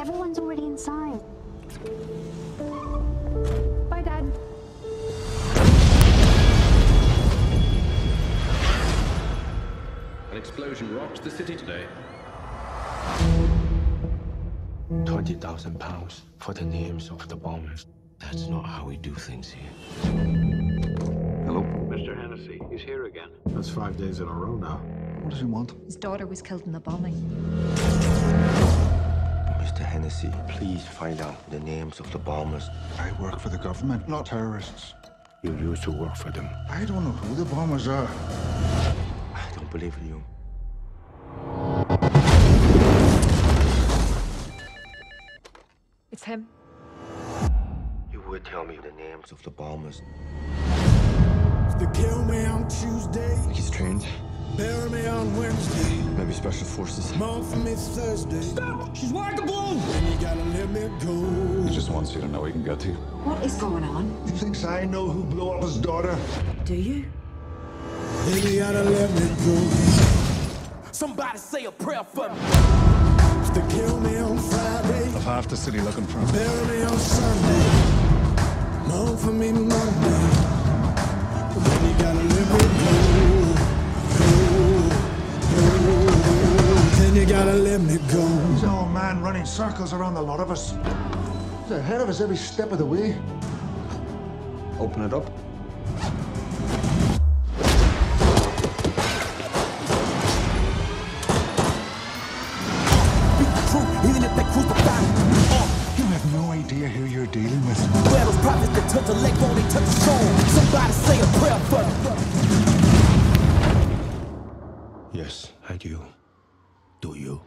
Everyone's already inside. Bye, Dad. An explosion rocked the city today. Twenty thousand pounds for the names of the bombers. That's not how we do things here. Hello? Mr. Hennessy, he's here again. That's five days in a row now. What does he want? His daughter was killed in the bombing. Mr. Hennessy, please find out the names of the bombers. I work for the government, not terrorists. You used to work for them. I don't know who the bombers are. I don't believe in you. It's him. You would tell me the names of the bombers. They kill me on Tuesday, He's trained. bury me on Wednesday, Maybe special forces. mourn for me Thursday. Stop! She's workable! He just wants you to know he can get to you. What is going on? He thinks I know who blew up his daughter. Do you? Then you gotta let me go. Somebody say a prayer for me. They kill me on Friday, Of half the city looking for him. bury me on Sunday, gotta let me go. He's an old man running circles around the lot of us. He's ahead of us every step of the way. Open it up. True, even if they crucify me. You have no idea who you're dealing with. where those prophets that touch a leg won't they touch a soul? Somebody say a prayer for me. Yes, I do. Do you?